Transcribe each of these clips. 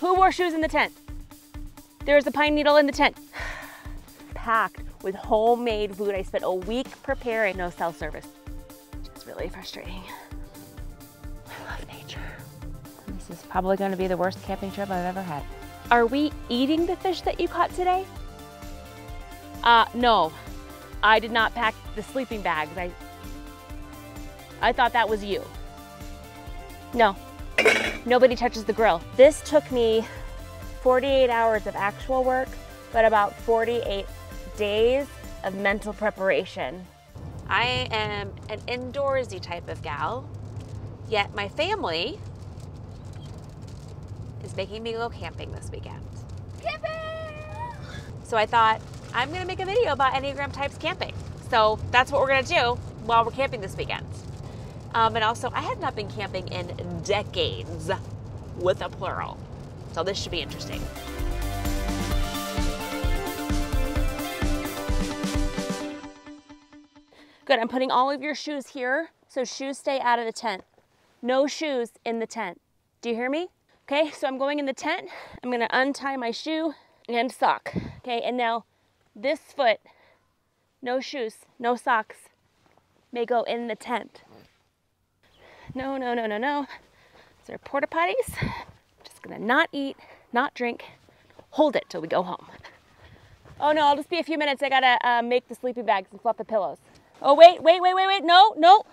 Who wore shoes in the tent? There's a pine needle in the tent. Packed with homemade food. I spent a week preparing. No cell service. It's really frustrating. I love nature. This is probably going to be the worst camping trip I've ever had. Are we eating the fish that you caught today? Uh, no. I did not pack the sleeping bags. I, I thought that was you. No, nobody touches the grill. This took me 48 hours of actual work, but about 48 days of mental preparation. I am an indoorsy type of gal, yet my family is making me go camping this weekend. Camping! So I thought, I'm gonna make a video about Enneagram types camping. So that's what we're gonna do while we're camping this weekend. Um, and also, I have not been camping in decades with a plural. So this should be interesting. Good, I'm putting all of your shoes here, so shoes stay out of the tent. No shoes in the tent. Do you hear me? Okay, so I'm going in the tent. I'm gonna untie my shoe and sock. Okay, and now this foot, no shoes, no socks, may go in the tent. No, no, no, no, no. Is there porta potties? just gonna not eat, not drink, hold it till we go home. Oh no, I'll just be a few minutes. I gotta uh, make the sleeping bags and fluff the pillows. Oh wait, wait, wait, wait, wait. No, no.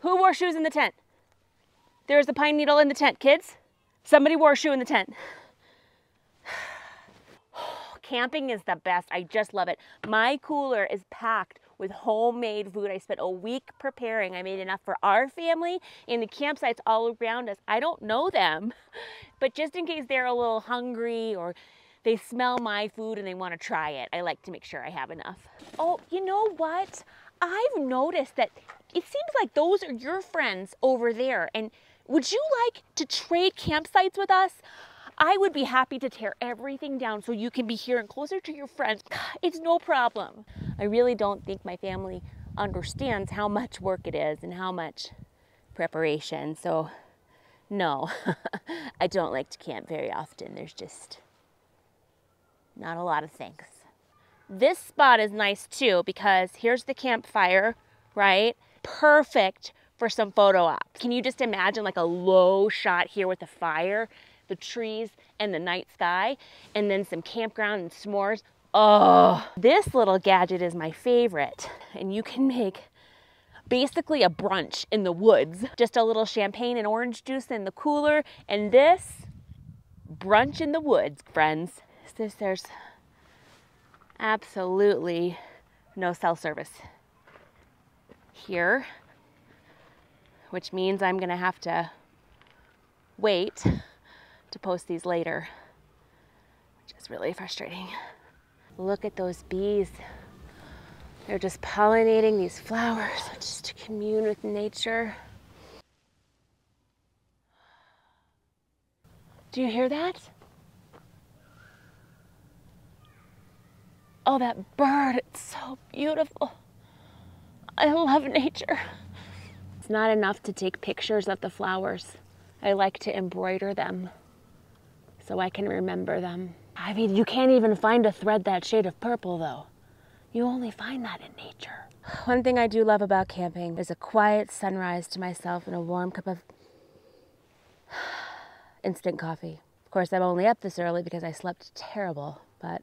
Who wore shoes in the tent? There's a pine needle in the tent, kids. Somebody wore a shoe in the tent. Camping is the best. I just love it. My cooler is packed with homemade food. I spent a week preparing. I made enough for our family and the campsites all around us. I don't know them, but just in case they're a little hungry or they smell my food and they want to try it, I like to make sure I have enough. Oh, you know what? I've noticed that it seems like those are your friends over there. And would you like to trade campsites with us? I would be happy to tear everything down so you can be here and closer to your friends. It's no problem. I really don't think my family understands how much work it is and how much preparation. So, no, I don't like to camp very often. There's just not a lot of things. This spot is nice too because here's the campfire, right? Perfect for some photo ops. Can you just imagine like a low shot here with the fire, the trees, and the night sky, and then some campground and s'mores? Oh, this little gadget is my favorite. And you can make basically a brunch in the woods. Just a little champagne and orange juice in the cooler. And this brunch in the woods, friends. This, there's absolutely no cell service here, which means I'm gonna have to wait to post these later, which is really frustrating. Look at those bees. They're just pollinating these flowers just to commune with nature. Do you hear that? Oh, that bird, it's so beautiful. I love nature. It's not enough to take pictures of the flowers. I like to embroider them so I can remember them. I mean, you can't even find a thread that shade of purple, though. You only find that in nature. One thing I do love about camping is a quiet sunrise to myself and a warm cup of instant coffee. Of course, I'm only up this early because I slept terrible, but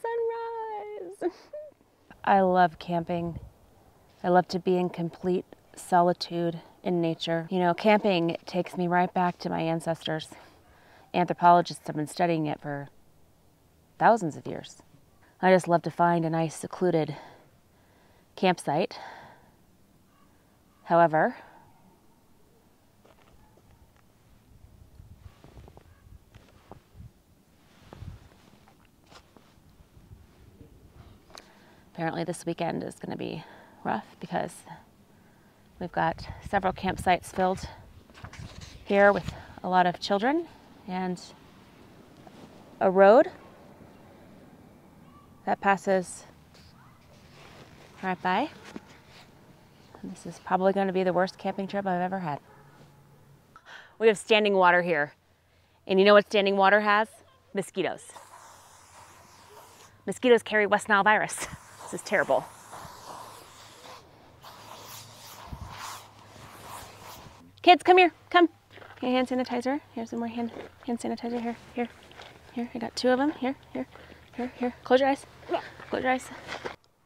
sunrise! I love camping. I love to be in complete solitude in nature. You know, camping takes me right back to my ancestors. Anthropologists have been studying it for thousands of years. I just love to find a nice secluded campsite. However, apparently this weekend is going to be rough because we've got several campsites filled here with a lot of children and a road that passes right by. And this is probably going to be the worst camping trip I've ever had. We have standing water here. And you know what standing water has? Mosquitoes. Mosquitoes carry West Nile virus. This is terrible. Kids, come here. Okay, hand sanitizer. Here's some more hand hand sanitizer. Here, here, here. I got two of them. Here, here, here, here. Close your eyes. Close your eyes.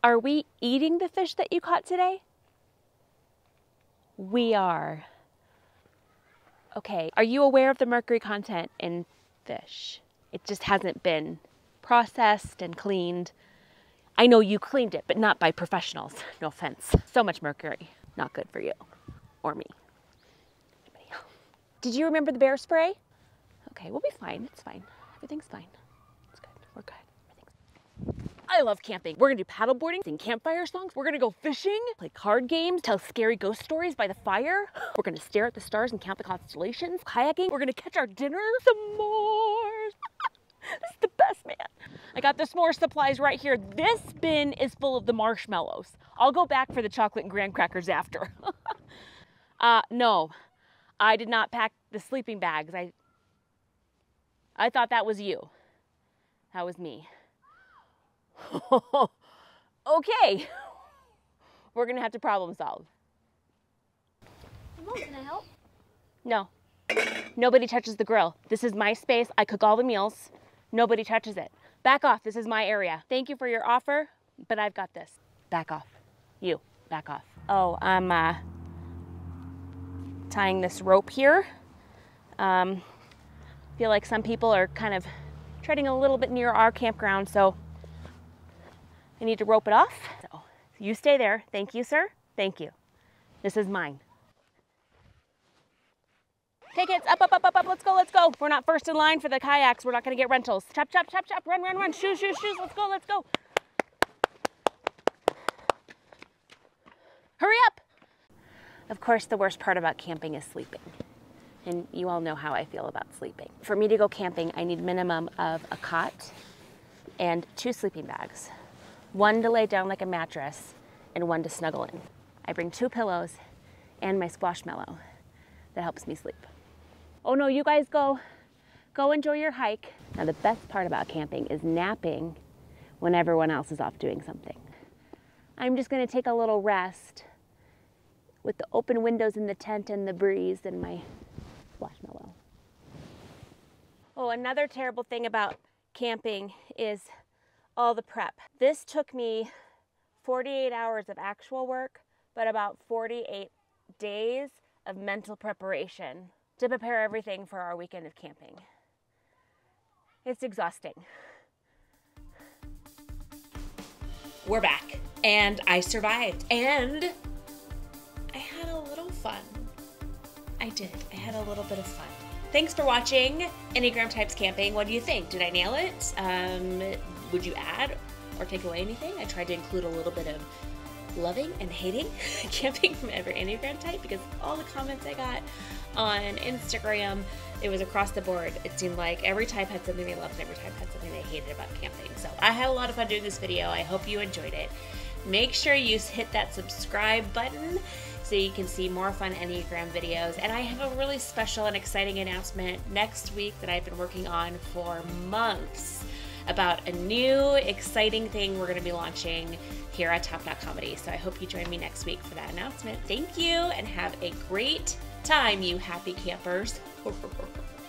Are we eating the fish that you caught today? We are. Okay. Are you aware of the mercury content in fish? It just hasn't been processed and cleaned. I know you cleaned it, but not by professionals. No offense. So much mercury. Not good for you or me. Did you remember the bear spray? Okay, we'll be fine. It's fine. Everything's fine. It's good. We're good. I love camping. We're gonna do paddleboarding, sing campfire songs. We're gonna go fishing, play card games, tell scary ghost stories by the fire. We're gonna stare at the stars and count the constellations. Kayaking. We're gonna catch our dinner. S'mores. this is the best, man. I got the s'more supplies right here. This bin is full of the marshmallows. I'll go back for the chocolate and graham crackers after. uh, no, I did not pack the sleeping bags. I I thought that was you. That was me. okay. We're going to have to problem solve. Mom, can I help? No. Nobody touches the grill. This is my space. I cook all the meals. Nobody touches it. Back off. This is my area. Thank you for your offer, but I've got this. Back off. You, back off. Oh, I'm uh, tying this rope here. Um, feel like some people are kind of treading a little bit near our campground, so I need to rope it off. So you stay there. Thank you, sir. Thank you. This is mine. Kids, up, up, up, up, up. Let's go, let's go. We're not first in line for the kayaks. We're not gonna get rentals. Chop, chop, chop, chop. Run, run, run. Shoes, shoes, shoes. Let's go, let's go. Hurry up. Of course, the worst part about camping is sleeping. And you all know how I feel about sleeping. For me to go camping, I need minimum of a cot and two sleeping bags. One to lay down like a mattress and one to snuggle in. I bring two pillows and my Squishmallow that helps me sleep. Oh no, you guys go, go enjoy your hike. Now the best part about camping is napping when everyone else is off doing something. I'm just gonna take a little rest with the open windows in the tent and the breeze and my Squishmallow. Oh, another terrible thing about camping is all the prep. This took me 48 hours of actual work, but about 48 days of mental preparation to prepare everything for our weekend of camping. It's exhausting. We're back, and I survived, and I had a little fun. I did. I had a little bit of fun. Thanks for watching Enneagram Types Camping. What do you think? Did I nail it? Um, would you add or take away anything? I tried to include a little bit of loving and hating camping from every Enneagram type because all the comments I got on Instagram, it was across the board. It seemed like every type had something they loved and every type had something they hated about camping. So I had a lot of fun doing this video. I hope you enjoyed it. Make sure you hit that subscribe button so you can see more fun Enneagram videos. And I have a really special and exciting announcement next week that I've been working on for months about a new exciting thing we're going to be launching here at Top Knot Comedy. So I hope you join me next week for that announcement. Thank you and have a great time, you happy campers.